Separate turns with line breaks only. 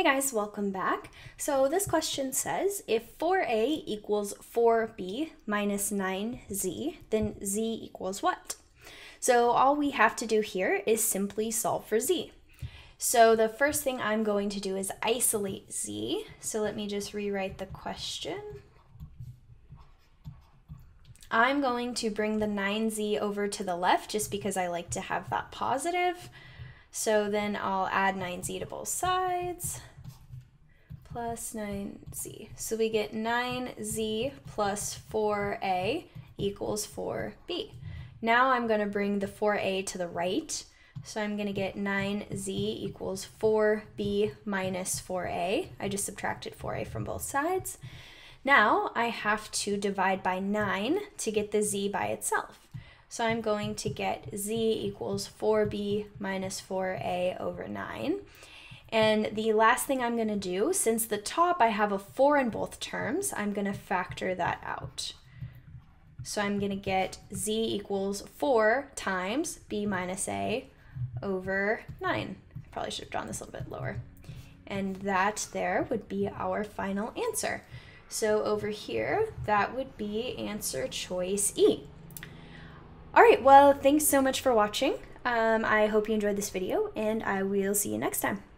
Hey guys, welcome back. So this question says, if 4a equals 4b minus 9z, then z equals what? So all we have to do here is simply solve for z. So the first thing I'm going to do is isolate z. So let me just rewrite the question. I'm going to bring the 9z over to the left just because I like to have that positive. So then I'll add 9z to both sides plus 9z. So we get 9z plus 4a equals 4b. Now I'm going to bring the 4a to the right. So I'm going to get 9z equals 4b minus 4a. I just subtracted 4a from both sides. Now I have to divide by 9 to get the z by itself. So I'm going to get z equals 4b minus 4a over 9. And the last thing I'm going to do, since the top I have a 4 in both terms, I'm going to factor that out. So I'm going to get z equals 4 times b minus a over 9. I probably should have drawn this a little bit lower. And that there would be our final answer. So over here, that would be answer choice E. All right, well, thanks so much for watching. Um, I hope you enjoyed this video, and I will see you next time.